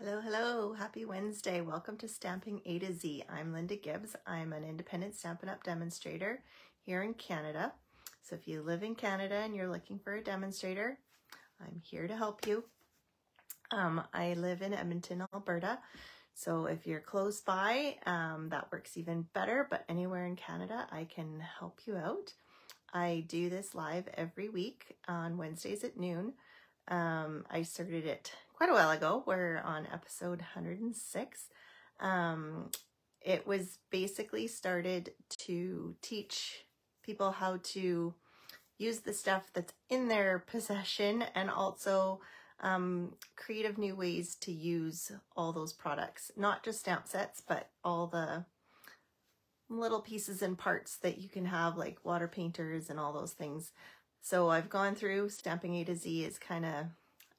Hello, hello. Happy Wednesday. Welcome to Stamping A to Z. I'm Linda Gibbs. I'm an independent Stampin' Up! demonstrator here in Canada. So if you live in Canada and you're looking for a demonstrator, I'm here to help you. Um, I live in Edmonton, Alberta. So if you're close by, um, that works even better. But anywhere in Canada, I can help you out. I do this live every week on Wednesdays at noon. Um, I started it quite a while ago. We're on episode 106. Um, it was basically started to teach people how to use the stuff that's in their possession and also um, creative new ways to use all those products. Not just stamp sets, but all the little pieces and parts that you can have like water painters and all those things. So I've gone through stamping A to Z is kind of,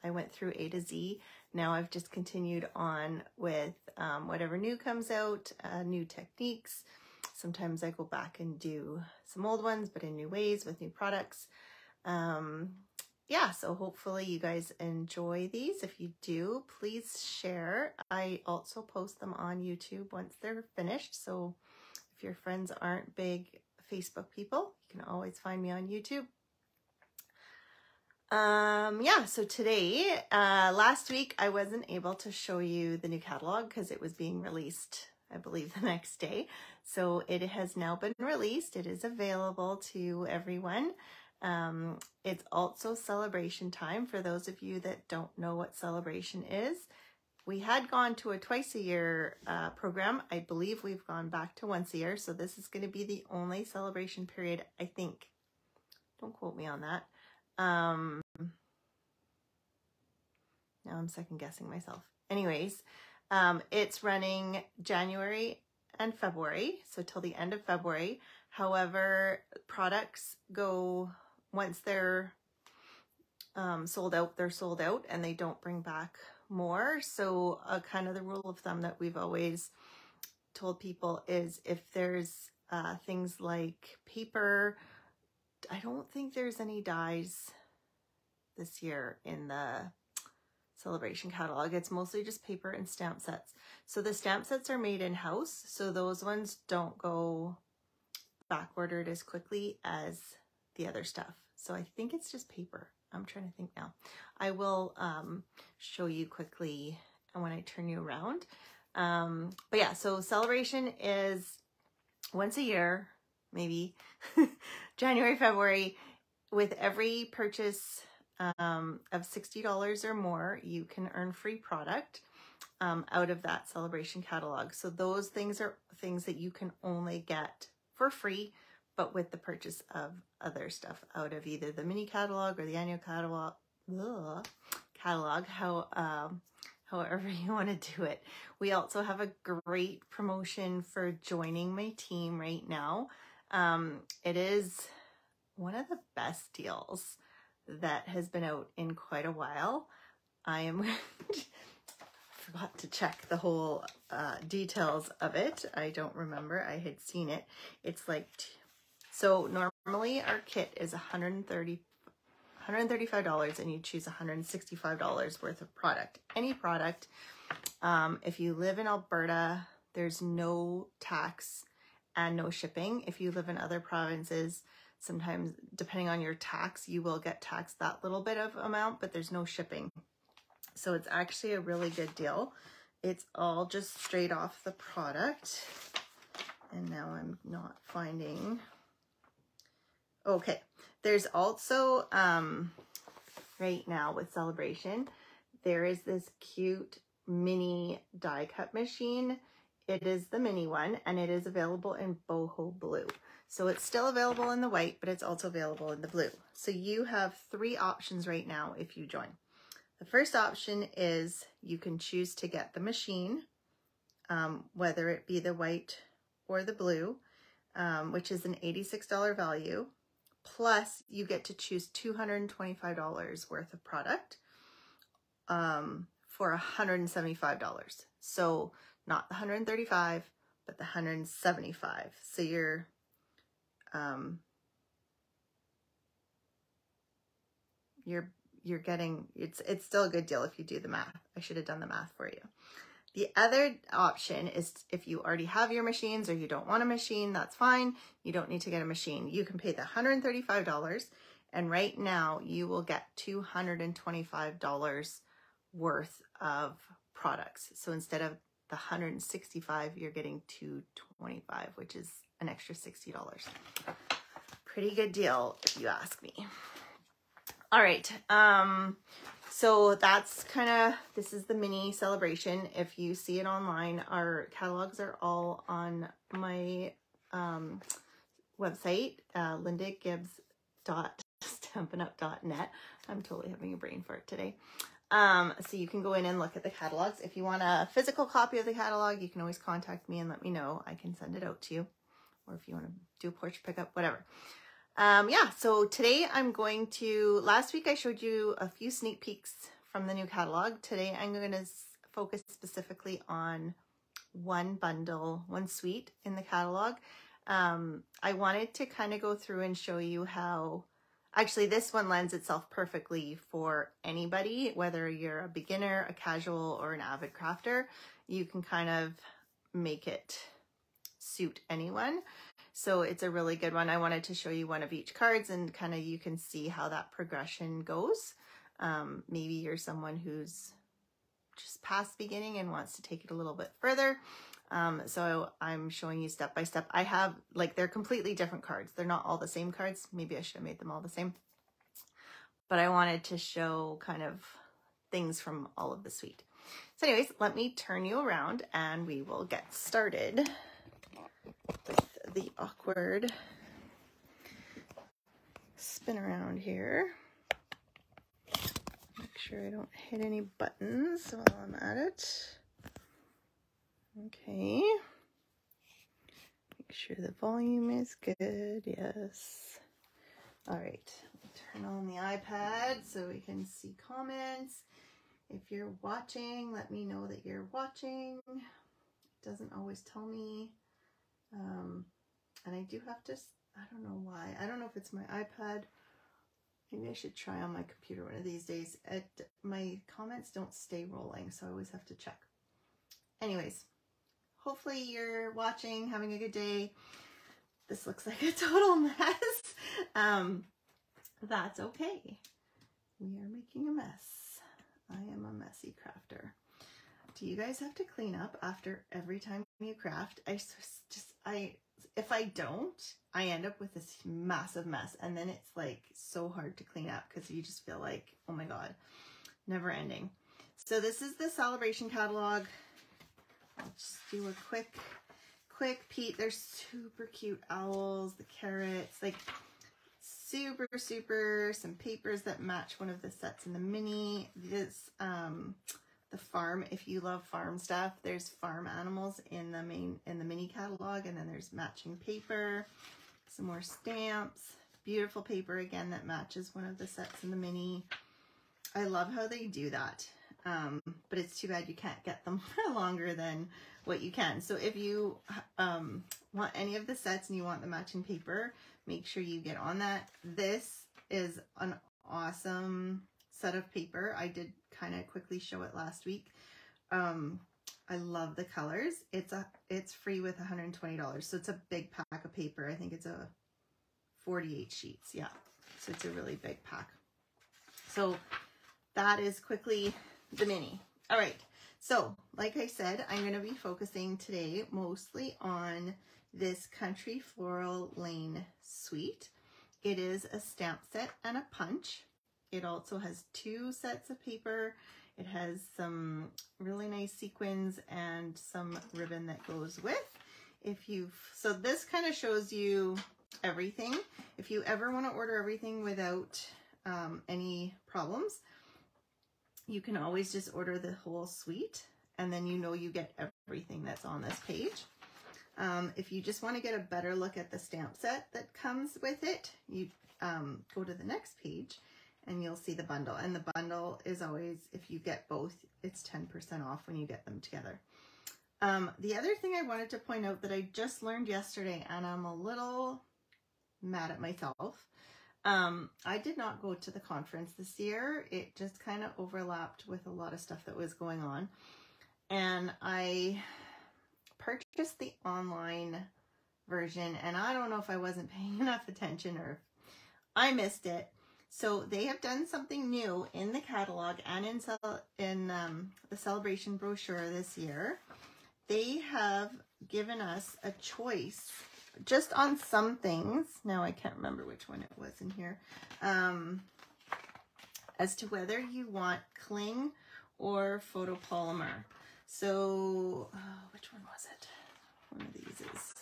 I went through A to Z. Now I've just continued on with um, whatever new comes out, uh, new techniques. Sometimes I go back and do some old ones, but in new ways with new products. Um, yeah, so hopefully you guys enjoy these. If you do, please share. I also post them on YouTube once they're finished. So if your friends aren't big Facebook people, you can always find me on YouTube. Um, yeah, so today, uh, last week I wasn't able to show you the new catalog because it was being released, I believe, the next day. So it has now been released. It is available to everyone. Um, it's also celebration time for those of you that don't know what celebration is. We had gone to a twice a year uh, program. I believe we've gone back to once a year. So this is going to be the only celebration period, I think. Don't quote me on that. Um, now I'm second guessing myself. Anyways, um, it's running January and February, so till the end of February. However, products go, once they're um, sold out, they're sold out and they don't bring back more. So uh, kind of the rule of thumb that we've always told people is if there's uh, things like paper I don't think there's any dies this year in the celebration catalog. It's mostly just paper and stamp sets. So the stamp sets are made in-house, so those ones don't go back ordered as quickly as the other stuff. So I think it's just paper. I'm trying to think now. I will um, show you quickly when I turn you around. Um, but yeah, so celebration is once a year maybe January, February, with every purchase um, of $60 or more, you can earn free product um, out of that celebration catalog. So those things are things that you can only get for free, but with the purchase of other stuff out of either the mini catalog or the annual catalog, ugh, catalog, how, um, however you want to do it. We also have a great promotion for joining my team right now. Um, it is one of the best deals that has been out in quite a while. I am forgot to check the whole uh, details of it. I don't remember. I had seen it. It's like, so normally our kit is 130 $135 and you choose $165 worth of product. Any product. Um, if you live in Alberta, there's no tax and no shipping. If you live in other provinces, sometimes depending on your tax, you will get taxed that little bit of amount, but there's no shipping. So it's actually a really good deal. It's all just straight off the product. And now I'm not finding. Okay. There's also, um, right now with Celebration, there is this cute mini die cut machine it is the mini one and it is available in boho blue. So it's still available in the white, but it's also available in the blue. So you have three options right now if you join. The first option is you can choose to get the machine, um, whether it be the white or the blue, um, which is an $86 value. Plus you get to choose $225 worth of product um, for $175. So not the 135, but the 175. So you're, um, you're, you're getting it's it's still a good deal if you do the math. I should have done the math for you. The other option is if you already have your machines or you don't want a machine, that's fine. You don't need to get a machine. You can pay the $135 and right now you will get $225 worth of products. So instead of the 165, you're getting 225, which is an extra $60. Pretty good deal if you ask me. All right. Um, so that's kind of, this is the mini celebration. If you see it online, our catalogs are all on my um, website, uh, lindagibbs.stampinup.net. I'm totally having a brain fart today. Um, so you can go in and look at the catalogs. If you want a physical copy of the catalog, you can always contact me and let me know. I can send it out to you. Or if you want to do a porch pickup, whatever. Um, yeah, so today I'm going to, last week I showed you a few sneak peeks from the new catalog. Today I'm going to focus specifically on one bundle, one suite in the catalog. Um, I wanted to kind of go through and show you how Actually, this one lends itself perfectly for anybody, whether you're a beginner, a casual, or an avid crafter. You can kind of make it suit anyone. So it's a really good one. I wanted to show you one of each cards and kind of you can see how that progression goes. Um, maybe you're someone who's just past beginning and wants to take it a little bit further. Um, so I'm showing you step by step. I have, like, they're completely different cards. They're not all the same cards. Maybe I should have made them all the same. But I wanted to show kind of things from all of the suite. So anyways, let me turn you around and we will get started with the awkward spin around here. Make sure I don't hit any buttons while I'm at it. Okay. Make sure the volume is good. Yes. All right. Turn on the iPad so we can see comments. If you're watching, let me know that you're watching. It doesn't always tell me. Um, and I do have to, I don't know why. I don't know if it's my iPad. Maybe I should try on my computer one of these days. It, my comments don't stay rolling, so I always have to check. Anyways, hopefully you're watching, having a good day. This looks like a total mess. Um, that's okay. We are making a mess. I am a messy crafter. Do you guys have to clean up after every time you craft? I just, I, if I don't, I end up with this massive mess. And then it's like so hard to clean up because you just feel like, oh my God, never ending. So this is the celebration catalog. Just do a quick, quick peek. They're super cute owls, the carrots, like super, super, some papers that match one of the sets in the mini. This, um, the farm, if you love farm stuff, there's farm animals in the main, in the mini catalog, and then there's matching paper, some more stamps, beautiful paper again that matches one of the sets in the mini. I love how they do that. Um, but it's too bad you can't get them for longer than what you can. So if you um, want any of the sets and you want the matching paper, make sure you get on that. This is an awesome set of paper. I did kind of quickly show it last week. Um, I love the colors. It's a it's free with $120. So it's a big pack of paper. I think it's a 48 sheets. Yeah. So it's a really big pack. So that is quickly the mini. All right. So, like I said, I'm going to be focusing today mostly on this Country Floral Lane suite. It is a stamp set and a punch. It also has two sets of paper. It has some really nice sequins and some ribbon that goes with. If you've, so this kind of shows you everything. If you ever want to order everything without um, any problems, you can always just order the whole suite and then you know you get everything that's on this page. Um, if you just want to get a better look at the stamp set that comes with it, you um, go to the next page and you'll see the bundle. And the bundle is always, if you get both, it's 10% off when you get them together. Um, the other thing I wanted to point out that I just learned yesterday, and I'm a little mad at myself, Um, I did not go to the conference this year. It just kind of overlapped with a lot of stuff that was going on. And I purchased the online version and I don't know if I wasn't paying enough attention or I missed it. So they have done something new in the catalog and in, in um, the celebration brochure this year. They have given us a choice just on some things. Now I can't remember which one it was in here. Um, as to whether you want cling or photopolymer. So, oh, which one was it? One of these is.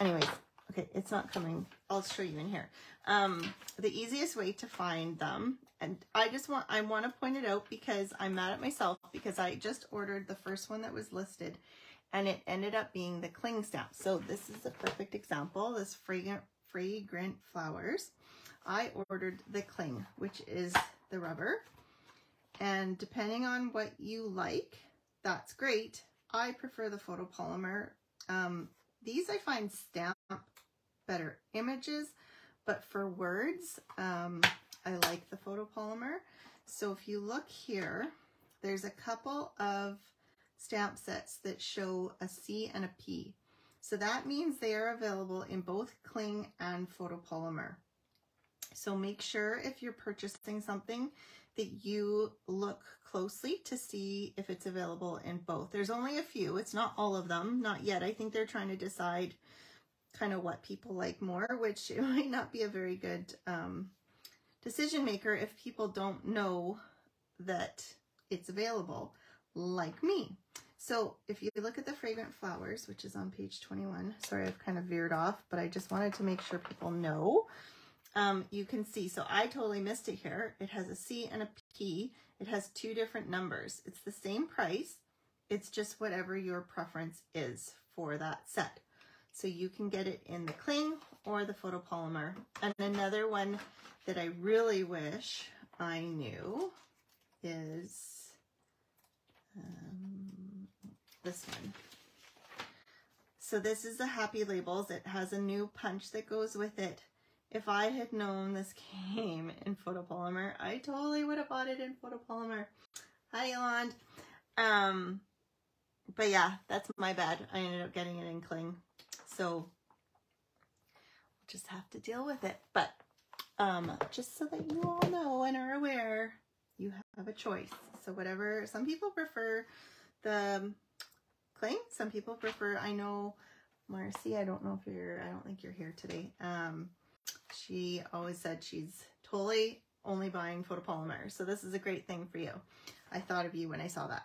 Anyways, okay, it's not coming. I'll show you in here. Um, the easiest way to find them, and I just want, I want to point it out because I'm mad at myself because I just ordered the first one that was listed and it ended up being the cling stamp. So this is a perfect example, this fragrant, fragrant flowers. I ordered the cling, which is the rubber. And depending on what you like, that's great. I prefer the photopolymer. Um, these I find stamp better images, but for words, um, I like the photopolymer. So if you look here, there's a couple of stamp sets that show a C and a P. So that means they are available in both cling and photopolymer. So make sure if you're purchasing something that you look closely to see if it's available in both. There's only a few. It's not all of them. Not yet. I think they're trying to decide kind of what people like more, which it might not be a very good um, decision maker if people don't know that it's available like me. So if you look at the fragrant flowers, which is on page 21, sorry, I've kind of veered off, but I just wanted to make sure people know. Um, you can see, so I totally missed it here. It has a C and a P. It has two different numbers. It's the same price. It's just whatever your preference is for that set. So you can get it in the cling or the photopolymer. And another one that I really wish I knew is um, this one. So this is the Happy Labels. It has a new punch that goes with it. If I had known this came in photopolymer, I totally would have bought it in photopolymer. Hi, Yolande. Um, but yeah, that's my bad. I ended up getting it in cling. So we'll just have to deal with it. But um, just so that you all know and are aware, you have a choice. So whatever, some people prefer the cling. Some people prefer, I know Marcy, I don't know if you're, I don't think you're here today. Um, she always said she's totally only buying photopolymer. So this is a great thing for you. I thought of you when I saw that.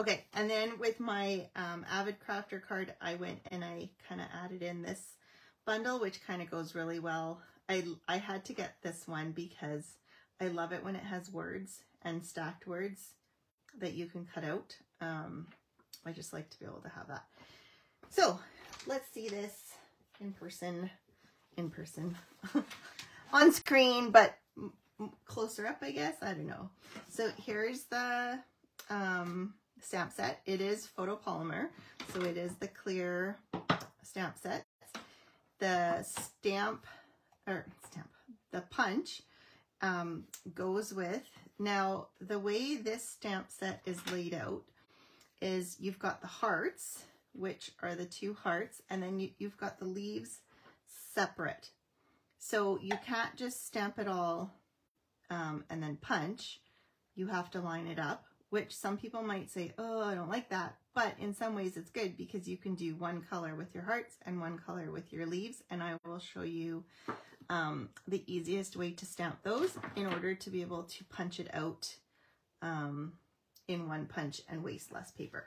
Okay, and then with my um, Avid Crafter card, I went and I kind of added in this bundle, which kind of goes really well. I, I had to get this one because I love it when it has words and stacked words that you can cut out. Um, I just like to be able to have that. So let's see this in person, in person, on screen, but closer up, I guess. I don't know. So here's the um, stamp set. It is photopolymer, so it is the clear stamp set. The stamp, or stamp, the punch um, goes with now, the way this stamp set is laid out is you've got the hearts, which are the two hearts, and then you, you've got the leaves separate. So you can't just stamp it all um, and then punch. You have to line it up, which some people might say, oh, I don't like that. But in some ways it's good because you can do one color with your hearts and one color with your leaves. And I will show you um, the easiest way to stamp those in order to be able to punch it out um, in one punch and waste less paper.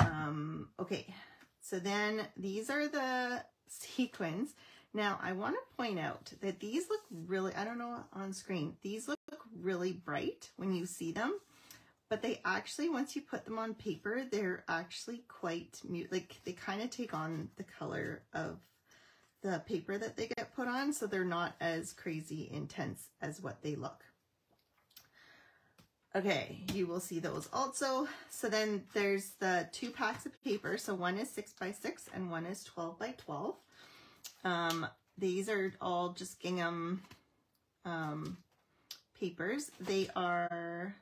Um, okay, so then these are the sequins. Now I want to point out that these look really, I don't know on screen, these look really bright when you see them, but they actually, once you put them on paper, they're actually quite mute, like they kind of take on the color of the paper that they get put on, so they're not as crazy intense as what they look. Okay, you will see those also. So then there's the two packs of paper. So one is six by six and one is 12 by 12. Um, these are all just gingham um, papers. They are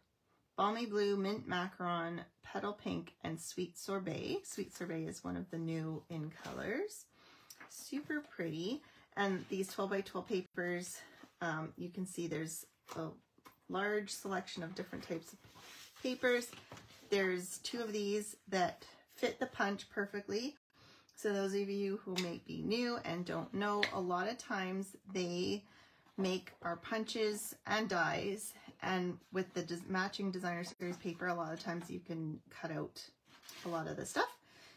Balmy Blue, Mint Macaron, Petal Pink, and Sweet Sorbet. Sweet Sorbet is one of the new in colors. Super pretty. And these 12 by 12 papers, um, you can see there's a large selection of different types of papers. There's two of these that fit the punch perfectly. So those of you who may be new and don't know, a lot of times they make our punches and dies and with the matching designer series paper, a lot of times you can cut out a lot of the stuff.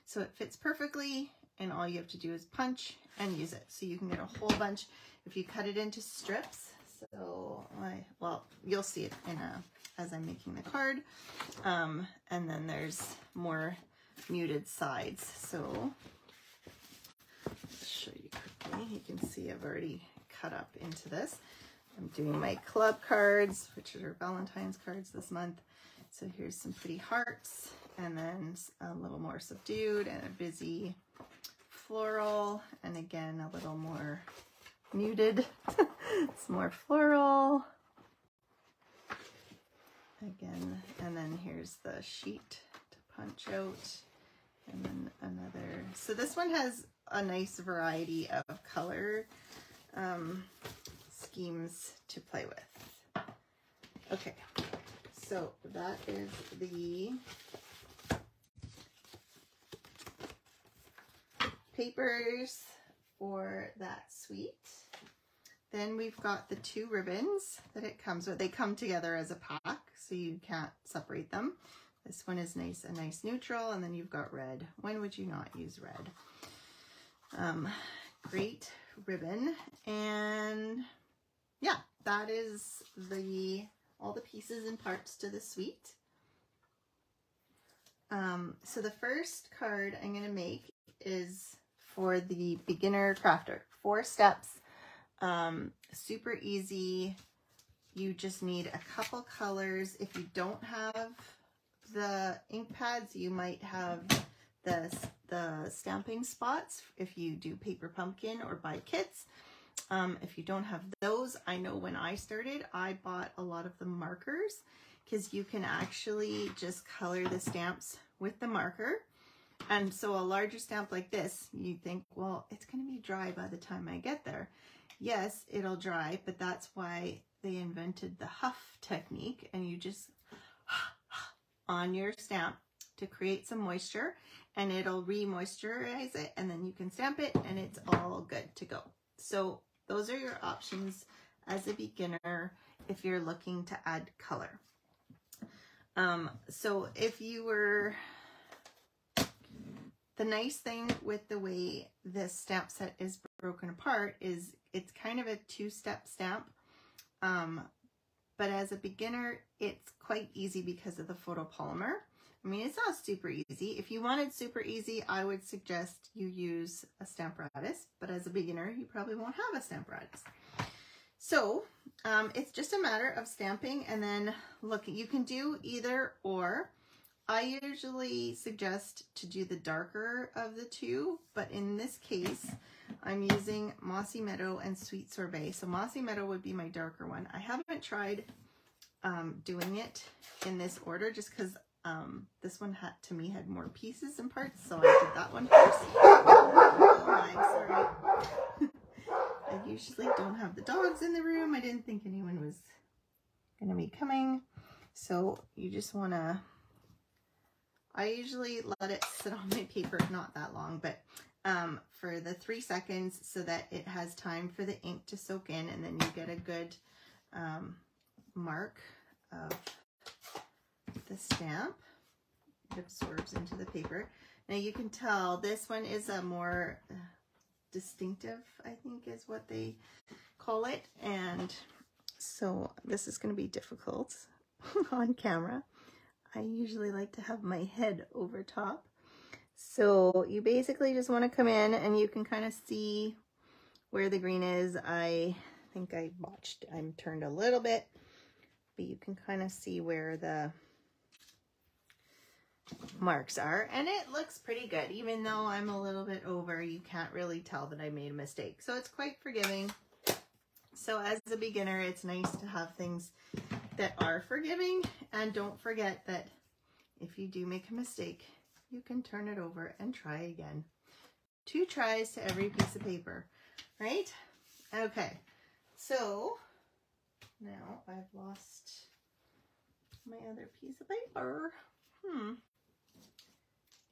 So it fits perfectly and all you have to do is punch and use it. So you can get a whole bunch if you cut it into strips. So I, well, you'll see it in a, as I'm making the card. Um, and then there's more muted sides. So show you quickly. You can see I've already cut up into this. I'm doing my club cards, which are Valentine's cards this month. So here's some pretty hearts and then a little more subdued and a busy floral. And again, a little more muted. it's more floral. Again, and then here's the sheet to punch out. And then another. So this one has a nice variety of color. Um, schemes to play with. Okay, so that is the papers for that suite. Then we've got the two ribbons that it comes with. They come together as a pack, so you can't separate them. This one is nice, a nice neutral, and then you've got red. When would you not use red? Um, great ribbon. And yeah, that is the all the pieces and parts to the suite. Um, so the first card I'm going to make is for the beginner crafter. Four steps, um, super easy. You just need a couple colors. If you don't have the ink pads, you might have the, the stamping spots if you do paper pumpkin or buy kits. Um, if you don't have those, I know when I started, I bought a lot of the markers because you can actually just color the stamps with the marker. And so a larger stamp like this, you think, well, it's going to be dry by the time I get there. Yes, it'll dry, but that's why they invented the huff technique and you just on your stamp to create some moisture and it'll re-moisturize it and then you can stamp it and it's all good to go. So those are your options as a beginner if you're looking to add color. Um, so if you were, the nice thing with the way this stamp set is broken apart is it's kind of a two-step stamp. Um, but as a beginner, it's quite easy because of the photopolymer. I mean, it's not super easy. If you wanted super easy, I would suggest you use a Stamparatus, but as a beginner, you probably won't have a Stamparatus. So um, it's just a matter of stamping and then looking. You can do either or. I usually suggest to do the darker of the two, but in this case, I'm using Mossy Meadow and Sweet Sorbet. So Mossy Meadow would be my darker one. I haven't tried um, doing it in this order just because um, this one had to me had more pieces and parts, so I did that one first. Oh, I'm sorry. I usually don't have the dogs in the room. I didn't think anyone was going to be coming. So you just want to, I usually let it sit on my paper, not that long, but um, for the three seconds so that it has time for the ink to soak in and then you get a good um, mark of the stamp. It absorbs into the paper. Now you can tell this one is a more uh, distinctive, I think is what they call it. And so this is going to be difficult on camera. I usually like to have my head over top. So you basically just want to come in and you can kind of see where the green is. I think I botched, I'm turned a little bit, but you can kind of see where the marks are and it looks pretty good even though I'm a little bit over you can't really tell that I made a mistake so it's quite forgiving so as a beginner it's nice to have things that are forgiving and don't forget that if you do make a mistake you can turn it over and try again two tries to every piece of paper right okay so now I've lost my other piece of paper hmm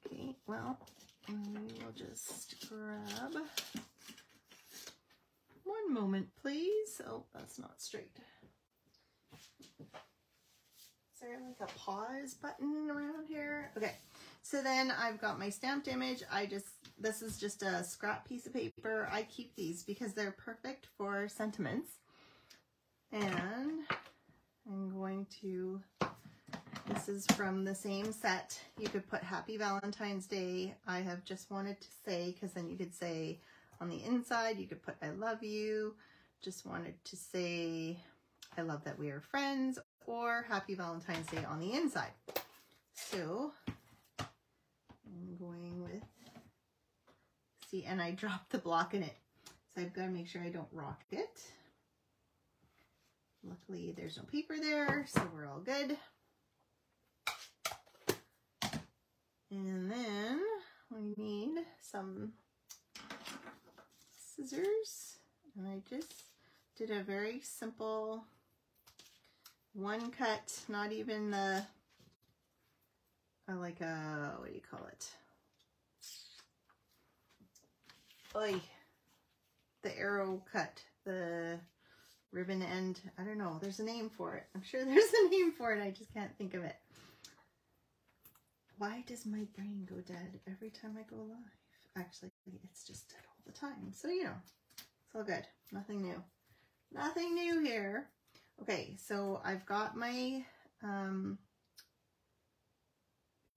Okay, well, we will just grab one moment, please. Oh, that's not straight. Is there like a pause button around here? Okay, so then I've got my stamped image. I just, this is just a scrap piece of paper. I keep these because they're perfect for sentiments. And I'm going to this is from the same set. You could put Happy Valentine's Day. I have just wanted to say, because then you could say on the inside, you could put I love you. Just wanted to say I love that we are friends or Happy Valentine's Day on the inside. So I'm going with, see, and I dropped the block in it. So I've got to make sure I don't rock it. Luckily, there's no paper there, so we're all good. And then we need some scissors. And I just did a very simple one cut, not even the, uh, like a, what do you call it? Oi, the arrow cut, the ribbon end. I don't know. There's a name for it. I'm sure there's a name for it. I just can't think of it. Why does my brain go dead every time I go live? Actually, it's just dead all the time. So, you know, it's all good. Nothing new. Nothing new here. Okay, so I've got my um,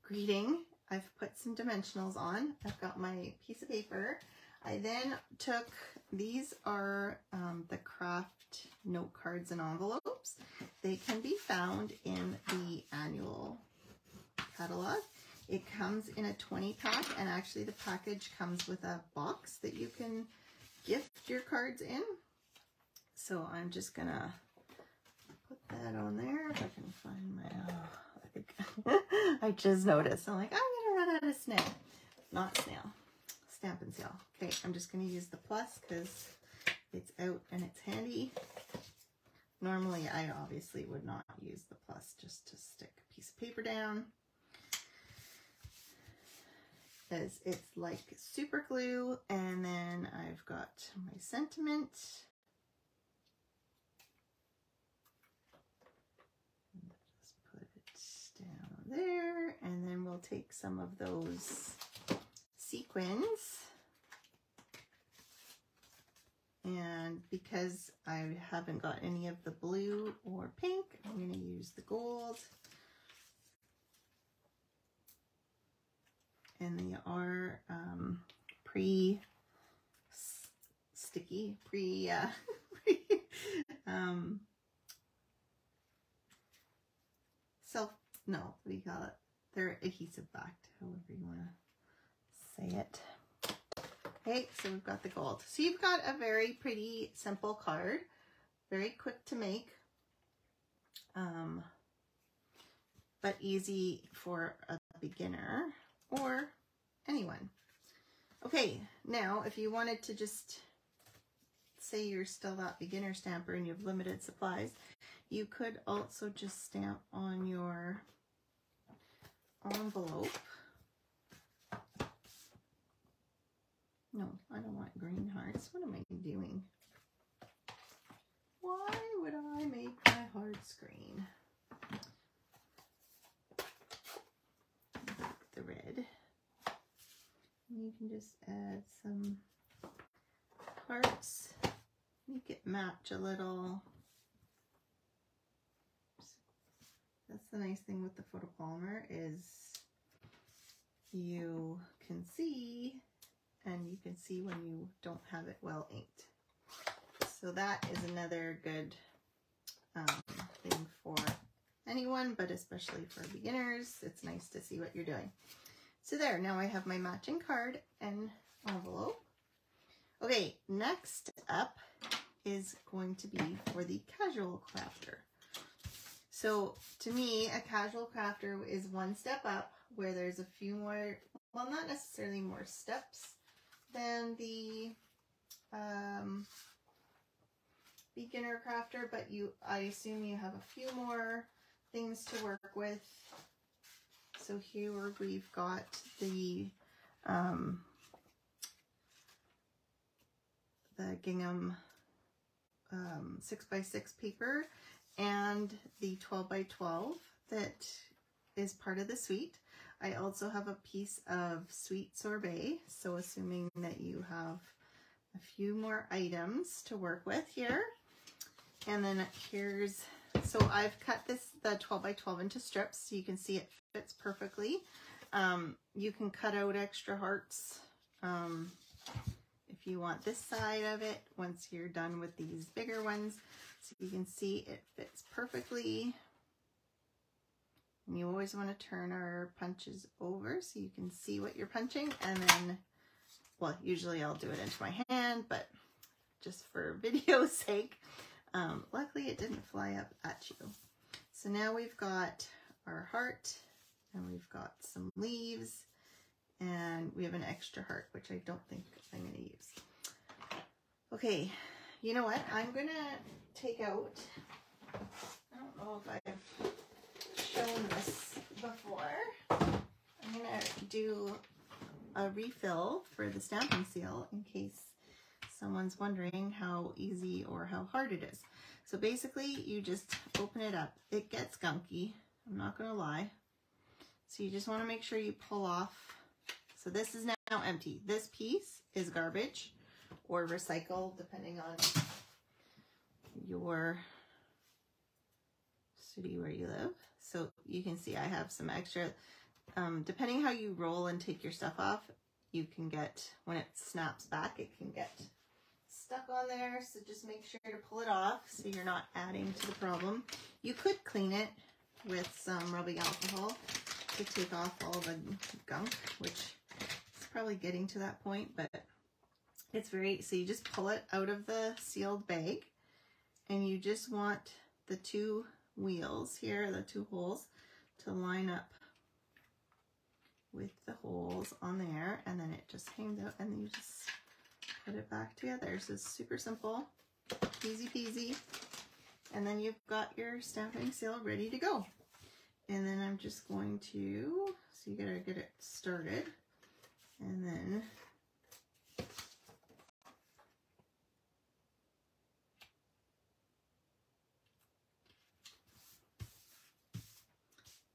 greeting. I've put some dimensionals on. I've got my piece of paper. I then took, these are um, the craft note cards and envelopes. They can be found in the annual catalog. It comes in a 20 pack and actually the package comes with a box that you can gift your cards in. So I'm just gonna that on there if I can find my, oh, I I just noticed. I'm like, I'm gonna run out of snail. Not snail, Stampin' Seal. Okay, I'm just gonna use the plus because it's out and it's handy. Normally I obviously would not use the plus just to stick a piece of paper down because it's like super glue and then I've got my sentiment just put it down there and then we'll take some of those sequins. And because I haven't got any of the blue or pink I'm going to use the gold. And they are um, pre sticky, pre, uh, pre um, self, no, what do you call it? They're adhesive backed, however you want to say it. Okay, so we've got the gold. So you've got a very pretty simple card, very quick to make, um, but easy for a beginner or anyone. Okay, now if you wanted to just say you're still that beginner stamper and you have limited supplies, you could also just stamp on your envelope. No, I don't want green hearts. What am I doing? Why would I make my hearts green? the red. You can just add some parts, make it match a little. That's the nice thing with the photopolymer is you can see and you can see when you don't have it well inked. So that is another good um, thing for anyone, but especially for beginners, it's nice to see what you're doing. So there, now I have my matching card and envelope. Okay, next up is going to be for the casual crafter. So to me, a casual crafter is one step up where there's a few more, well, not necessarily more steps than the um, beginner crafter, but you, I assume you have a few more things to work with. So here we've got the um, the gingham um, 6 by 6 paper and the 12 by 12 that is part of the suite. I also have a piece of sweet sorbet, so assuming that you have a few more items to work with here. And then here's, so I've cut this, the 12 by 12 into strips so you can see it fits perfectly. Um, you can cut out extra hearts um, if you want this side of it once you're done with these bigger ones. So you can see it fits perfectly. And you always want to turn our punches over so you can see what you're punching. And then, well, usually I'll do it into my hand, but just for video's sake, um, luckily it didn't fly up at you. So now we've got our heart and we've got some leaves and we have an extra heart, which I don't think I'm going to use. Okay, you know what? I'm going to take out, I don't know if I've shown this before. I'm going to do a refill for the Stampin' Seal in case someone's wondering how easy or how hard it is. So basically you just open it up. It gets gunky, I'm not to lie. So you just want to make sure you pull off so this is now empty. This piece is garbage or recycle, depending on your city where you live. So you can see I have some extra, um, depending how you roll and take your stuff off, you can get, when it snaps back, it can get stuck on there. So just make sure to pull it off so you're not adding to the problem. You could clean it with some rubbing alcohol to take off all the gunk, which is probably getting to that point, but it's very, so you just pull it out of the sealed bag and you just want the two wheels here, the two holes, to line up with the holes on there and then it just hangs out and then you just put it back together. So it's super simple, easy peasy. And then you've got your Stampin' Seal ready to go. And then I'm just going to, so you gotta get it started. And then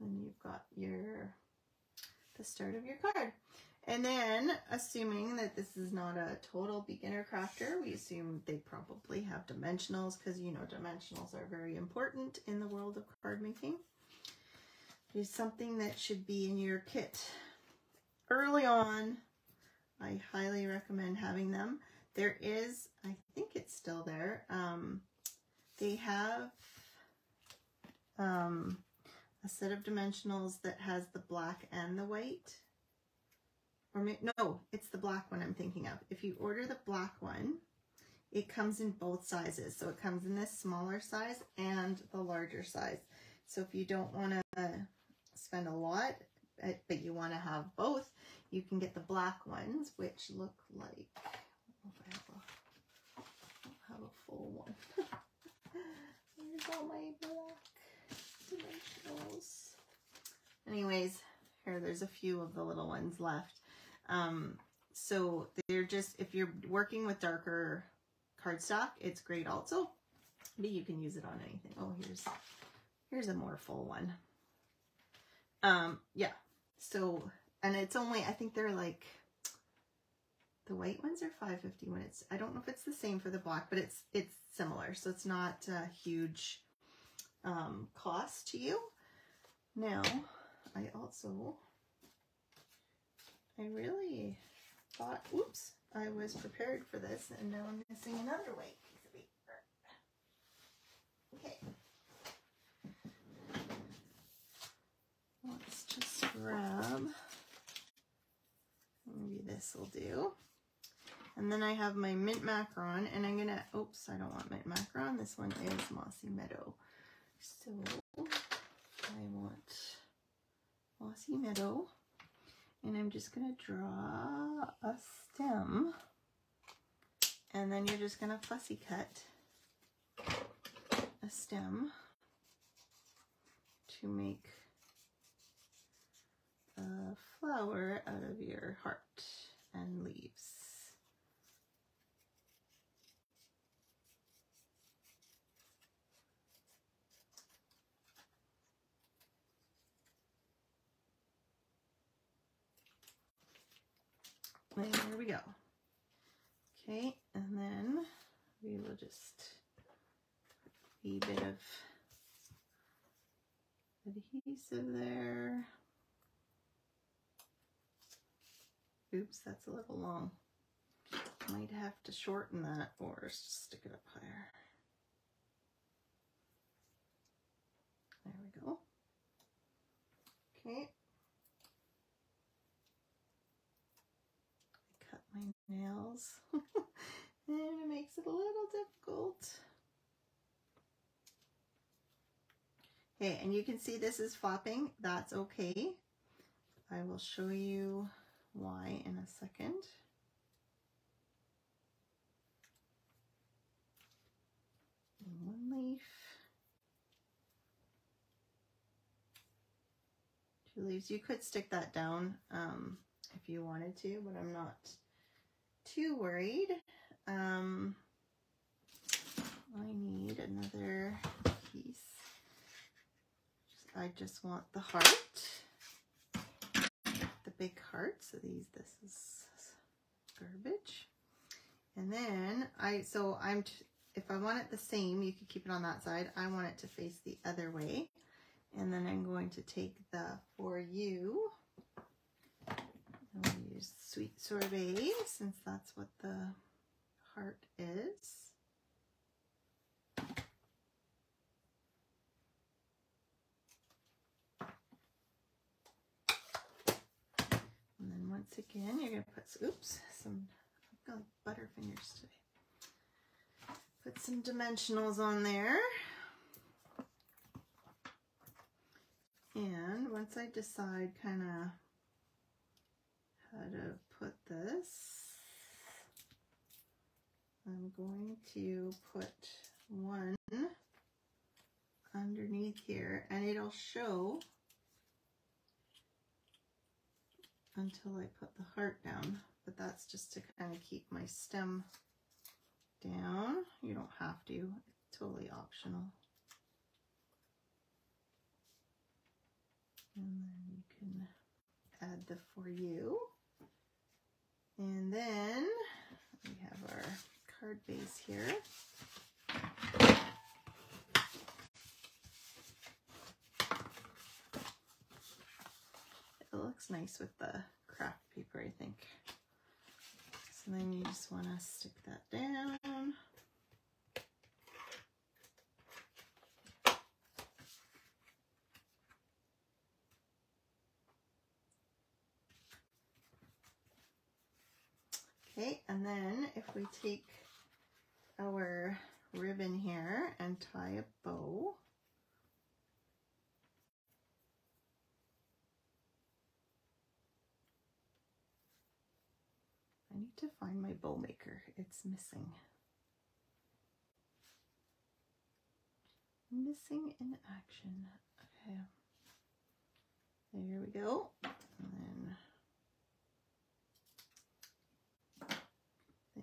then you've got your the start of your card. And then, assuming that this is not a total beginner crafter, we assume they probably have dimensionals because you know dimensionals are very important in the world of card making. Is something that should be in your kit early on, I highly recommend having them. There is, I think it's still there, um, they have um, a set of dimensionals that has the black and the white. Or no, it's the black one I'm thinking of. If you order the black one, it comes in both sizes. So it comes in this smaller size and the larger size. So if you don't want to spend a lot, eh, but you want to have both, you can get the black ones, which look like, oh, a, I have a full one. Here's all my black dimensionals. Anyways, here, there's a few of the little ones left. Um, so they're just, if you're working with darker cardstock, it's great also, but you can use it on anything. Oh, here's, here's a more full one. Um, yeah, so, and it's only, I think they're like, the white ones are 550 when it's, I don't know if it's the same for the black, but it's, it's similar. So it's not a huge um, cost to you. Now, I also, I really thought, oops, I was prepared for this and now I'm missing another white piece of paper. Okay. Let's just grab, maybe this will do. And then I have my mint macaron and I'm gonna, oops, I don't want mint macaron. This one is Mossy Meadow. So I want Mossy Meadow and I'm just gonna draw a stem and then you're just gonna fussy cut a stem to make a flower out of your heart and leaves. There we go. Okay, and then we will just put a bit of adhesive there. Oops, that's a little long. Might have to shorten that or just stick it up higher. There we go. Okay. I cut my nails and it makes it a little difficult. Okay, and you can see this is flopping. That's okay. I will show you why in a second. One leaf. Two leaves. You could stick that down um, if you wanted to, but I'm not too worried. Um, I need another piece. I just want the heart the big heart. So these, this is garbage. And then I, so I'm, if I want it the same, you could keep it on that side. I want it to face the other way. And then I'm going to take the For You. Use Sweet Sorbet since that's what the heart is. And then once again, you're going to put, oops, some, I've got butterfingers today. Put some dimensionals on there. And once I decide kind of how to put this, I'm going to put one underneath here and it'll show until I put the heart down, but that's just to kind of keep my stem down. You don't have to, it's totally optional. And then you can add the for you. And then we have our card base here. It looks nice with the craft paper, I think. So then you just want to stick that down. Okay, and then if we take our ribbon here and tie a bow, I need to find my bow maker. It's missing. Missing in action. Okay. There we go. And then,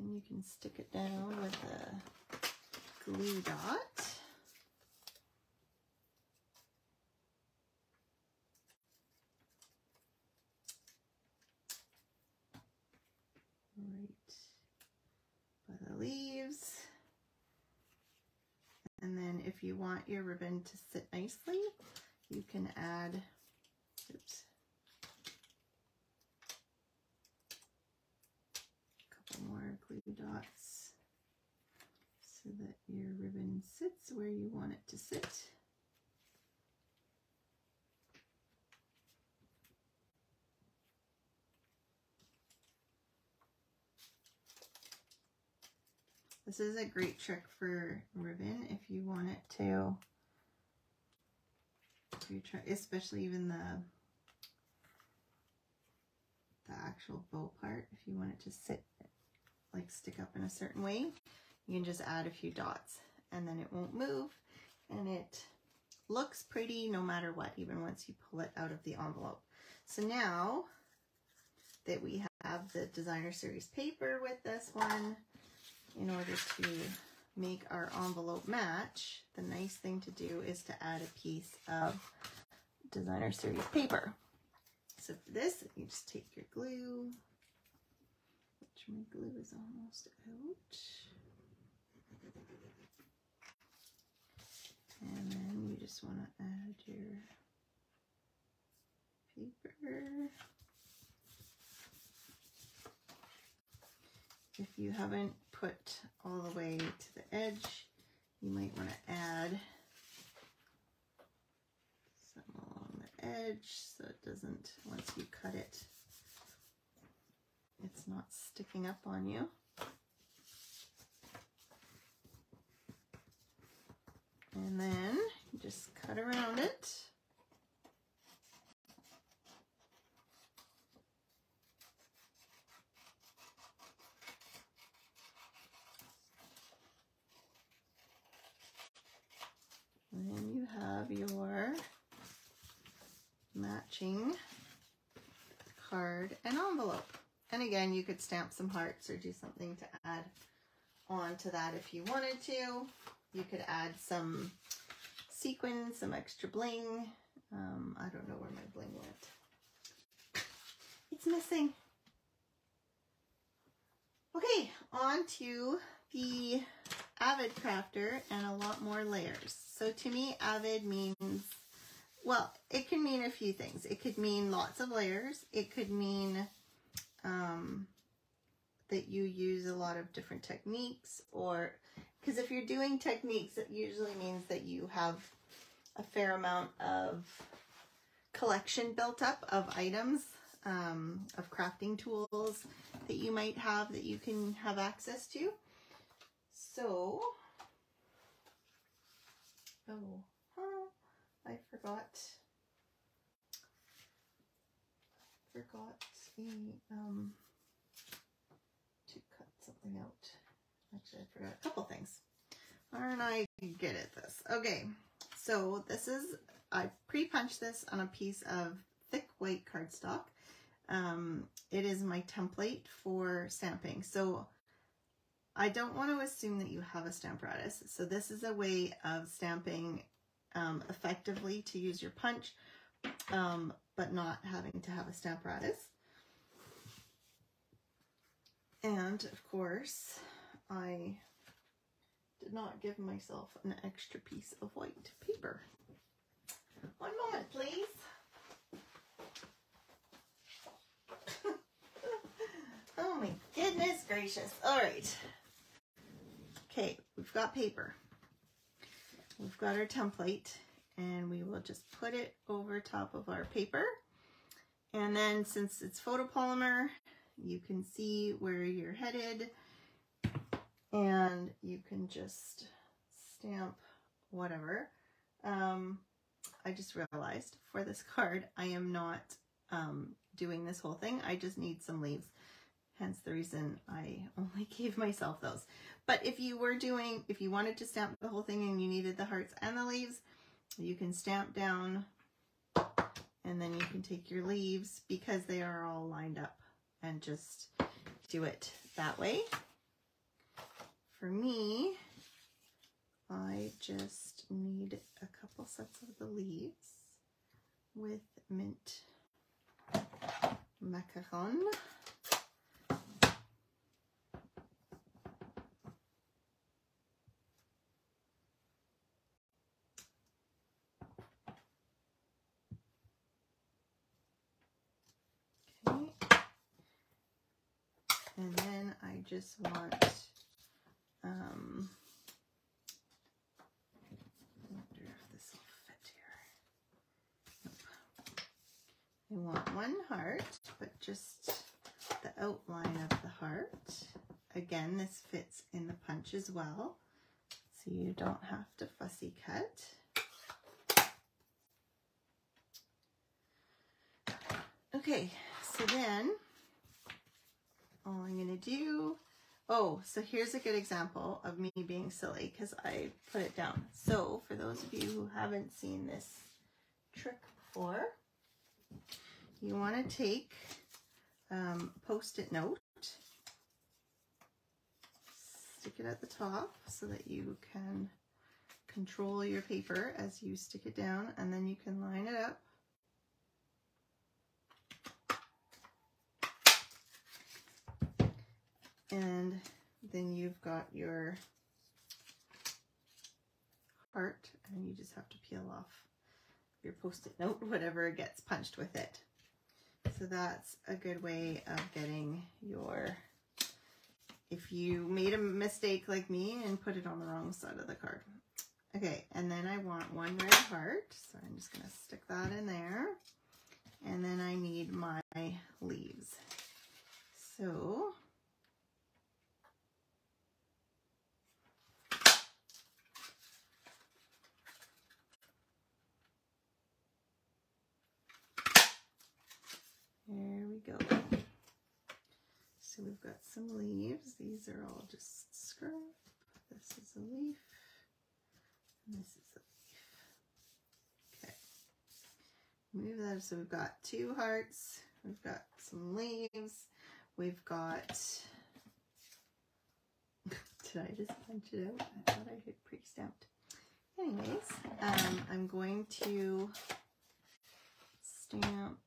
then you can stick it down with a glue dot. Right by the leaves. And then if you want your ribbon to sit nicely, you can add, oops, dots so that your ribbon sits where you want it to sit. This is a great trick for ribbon if you want it to, especially even the the actual bow part, if you want it to sit like stick up in a certain way, you can just add a few dots and then it won't move and it looks pretty no matter what, even once you pull it out of the envelope. So now that we have the designer series paper with this one, in order to make our envelope match, the nice thing to do is to add a piece of designer series paper. So for this, you just take your glue, which my glue is almost out. And then you just want to add your paper. If you haven't put all the way to the edge, you might want to add some along the edge so it doesn't, once you cut it, it's not sticking up on you. And then just cut around it. And then you have your matching card and envelope. And again, you could stamp some hearts or do something to add on to that if you wanted to. You could add some sequins, some extra bling. Um, I don't know where my bling went. It's missing. Okay, on to the Avid Crafter and a lot more layers. So to me, Avid means, well, it can mean a few things. It could mean lots of layers. It could mean um, that you use a lot of different techniques or because if you're doing techniques, it usually means that you have a fair amount of collection built up of items, um, of crafting tools that you might have that you can have access to. So, oh, huh, I forgot, forgot um, to cut something out. Actually, I forgot a couple things. Aren't I good at this? Okay, so this is, I pre-punched this on a piece of thick white cardstock. Um, it is my template for stamping. So I don't want to assume that you have a stamp Stamparatus. So this is a way of stamping um, effectively to use your punch, um, but not having to have a stamp Stamparatus. And of course, I did not give myself an extra piece of white paper. One moment, please. oh my goodness gracious. All right. Okay, we've got paper. We've got our template and we will just put it over top of our paper. And then since it's photopolymer, you can see where you're headed and you can just stamp whatever. Um, I just realized for this card, I am not um, doing this whole thing. I just need some leaves. Hence the reason I only gave myself those. But if you were doing, if you wanted to stamp the whole thing and you needed the hearts and the leaves, you can stamp down and then you can take your leaves because they are all lined up and just do it that way. For me, I just need a couple sets of the leaves with mint macaron. Okay. And then I just want um, wonder if this will fit here. I want one heart, but just the outline of the heart. again, this fits in the punch as well. So you don't have to fussy cut. Okay, so then all I'm to do, oh, so here's a good example of me being silly because I put it down. So for those of you who haven't seen this trick before, you want to take um, post-it note, stick it at the top so that you can control your paper as you stick it down and then you can line it up and then you've got your heart and you just have to peel off your post-it note, whatever gets punched with it. So that's a good way of getting your, if you made a mistake like me and put it on the wrong side of the card. Okay, and then I want one red heart, so I'm just gonna stick that in there. And then I need my leaves. So There we go. We've got some leaves. These are all just scrap. This is a leaf. And this is a leaf. Okay. Move that. So we've got two hearts. We've got some leaves. We've got... Did I just punch it out? I thought I had pre-stamped. Anyways, um, I'm going to stamp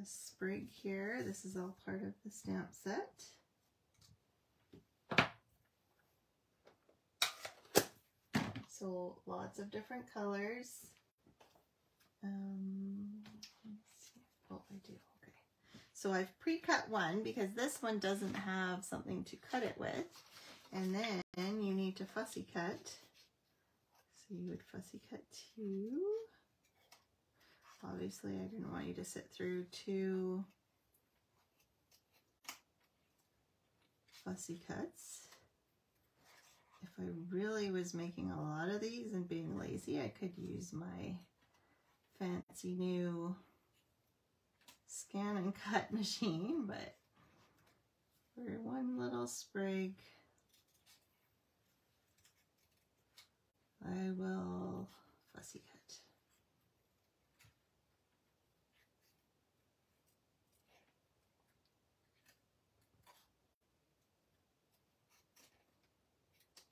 a sprig here. This is all part of the stamp set. So lots of different colors. Um, oh, I do. Okay. So I've pre-cut one because this one doesn't have something to cut it with. And then you need to fussy cut. So you would fussy cut two. Obviously, I didn't want you to sit through two fussy cuts. If I really was making a lot of these and being lazy, I could use my fancy new scan and cut machine, but for one little sprig, I will fussy cut.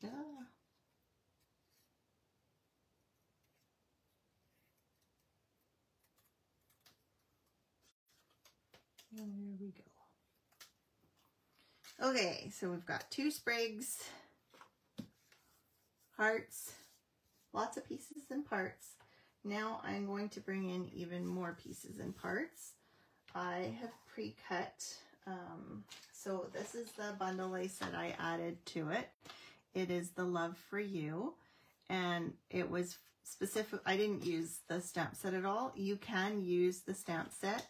Yeah. There we go. Okay, so we've got two sprigs, hearts, lots of pieces and parts. Now I'm going to bring in even more pieces and parts. I have pre-cut, um, so this is the bundle lace that I added to it. It is the Love for You. And it was specific. I didn't use the stamp set at all. You can use the stamp set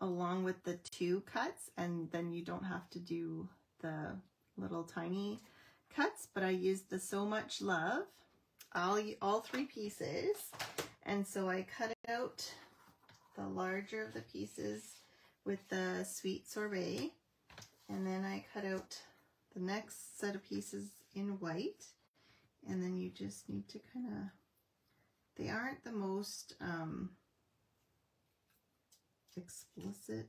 along with the two cuts and then you don't have to do the little tiny cuts. But I used the So Much Love, all, all three pieces. And so I cut out the larger of the pieces with the sweet sorbet. And then I cut out the next set of pieces in white. And then you just need to kind of, they aren't the most um, explicit.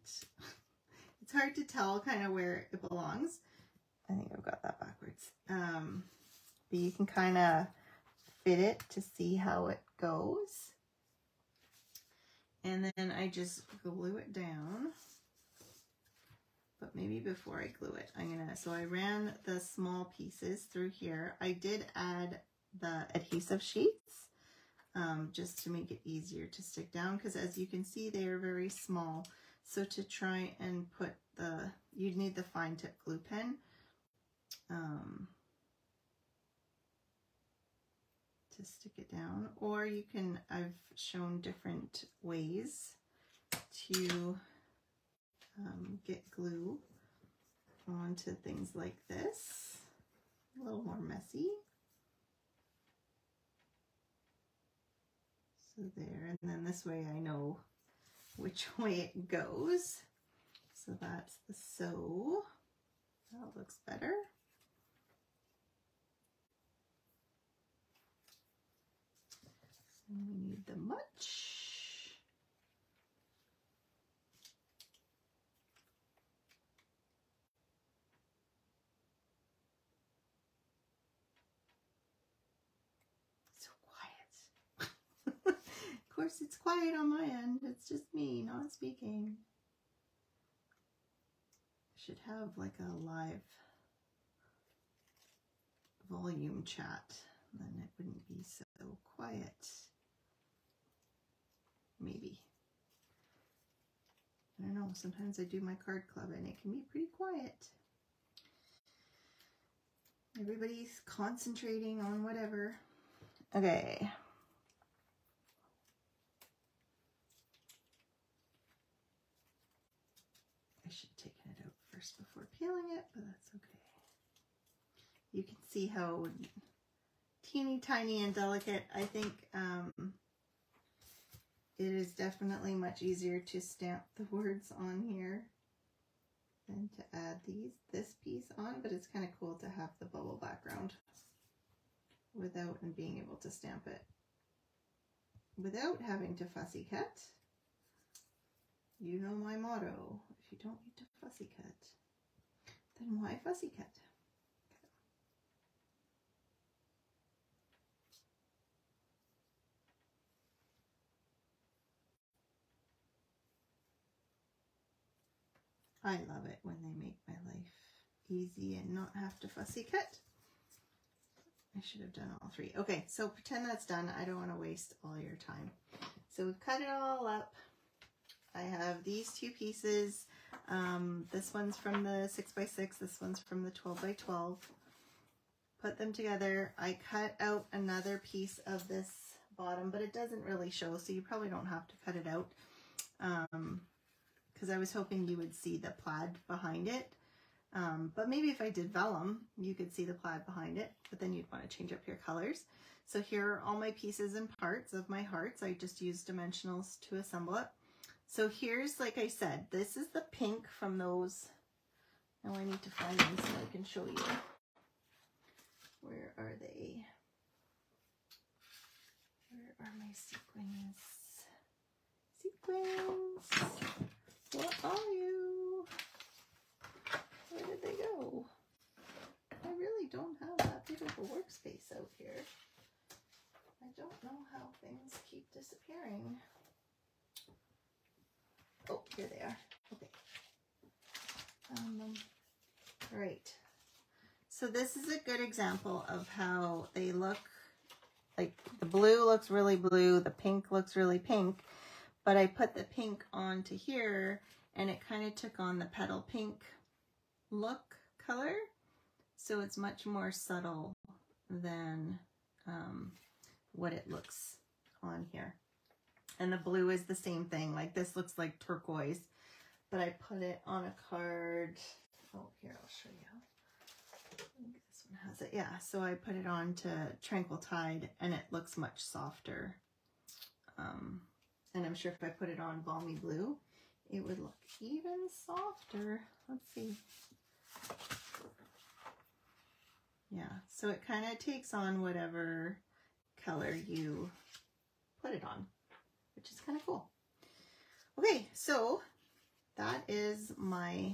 it's hard to tell kind of where it belongs. I think I've got that backwards. Um, but you can kind of fit it to see how it goes. And then I just glue it down but maybe before I glue it, I'm gonna, so I ran the small pieces through here. I did add the adhesive sheets um, just to make it easier to stick down because as you can see, they are very small. So to try and put the, you'd need the fine tip glue pen. Um, to stick it down or you can I've shown different ways to um, get glue. onto things like this. A little more messy. So there, and then this way I know which way it goes. So that's the So. That looks better. And we need the Much. So quiet. of course, it's quiet on my end. It's just me not speaking. I Should have like a live volume chat, then it wouldn't be so quiet. Maybe. I don't know, sometimes I do my card club and it can be pretty quiet. Everybody's concentrating on whatever. Okay. I should have taken it out first before peeling it, but that's okay. You can see how teeny tiny and delicate. I think um, it is definitely much easier to stamp the words on here than to add these this piece on, but it's kind of cool to have the bubble background without and being able to stamp it without having to fussy cut. You know my motto, if you don't need to fussy cut, then why fussy cut? I love it when they make my life easy and not have to fussy cut. I should have done all three. Okay, so pretend that's done. I don't want to waste all your time. So we've cut it all up. I have these two pieces. Um, this one's from the 6x6. This one's from the 12x12. Put them together. I cut out another piece of this bottom, but it doesn't really show, so you probably don't have to cut it out. Um, because I was hoping you would see the plaid behind it. Um, but maybe if I did vellum, you could see the plaid behind it, but then you'd want to change up your colors. So here are all my pieces and parts of my hearts. I just used dimensionals to assemble it. So here's, like I said, this is the pink from those. Now I need to find them so I can show you. Where are they? Where are my sequins? Sequins! What are you? Where did they go? I really don't have that beautiful workspace out here. I don't know how things keep disappearing. Oh, here they are. Okay. Um, all right. So this is a good example of how they look like the blue looks really blue, the pink looks really pink, but I put the pink onto here and it kind of took on the petal pink look color. So it's much more subtle than um, what it looks on here. And the blue is the same thing. Like this looks like turquoise, but I put it on a card. Oh, here, I'll show you. This one has it. Yeah, so I put it on to Tranquil Tide and it looks much softer. Um, and I'm sure if I put it on Balmy Blue, it would look even softer. Let's see. Yeah, so it kind of takes on whatever color you put it on, which is kind of cool. Okay, so that is my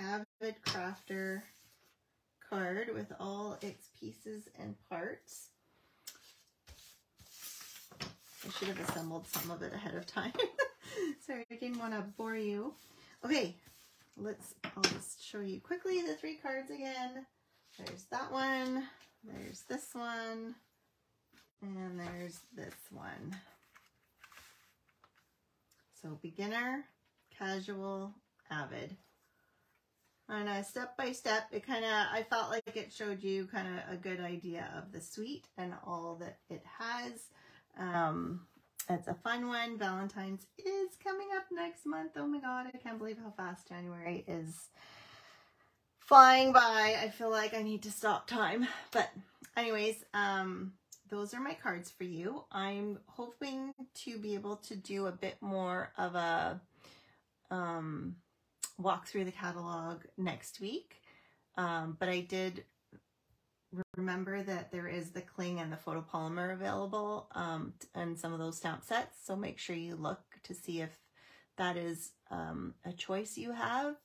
Avid Crafter card with all its pieces and parts. I should have assembled some of it ahead of time. Sorry, I didn't want to bore you. Okay, let's, I'll just show you quickly the three cards again. There's that one, there's this one, and there's this one. So beginner, casual, avid. And uh, step by step, it kind of, I felt like it showed you kind of a good idea of the suite and all that it has. Um, it's a fun one. Valentine's is coming up next month. Oh my god, I can't believe how fast January is flying by. I feel like I need to stop time. But anyways, um, those are my cards for you. I'm hoping to be able to do a bit more of a um, walk through the catalog next week. Um, but I did remember that there is the cling and the photopolymer available um, and some of those stamp sets. So make sure you look to see if that is um, a choice you have.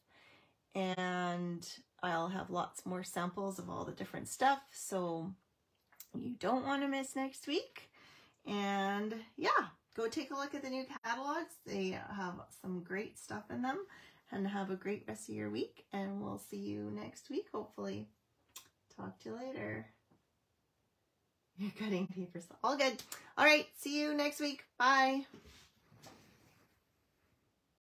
And I'll have lots more samples of all the different stuff. So you don't want to miss next week. And yeah, go take a look at the new catalogs. They have some great stuff in them and have a great rest of your week. And we'll see you next week, hopefully. Talk to you later. You're cutting paper. All good. All right. See you next week. Bye.